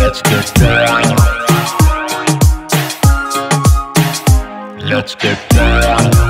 Let's get down. Let's get down.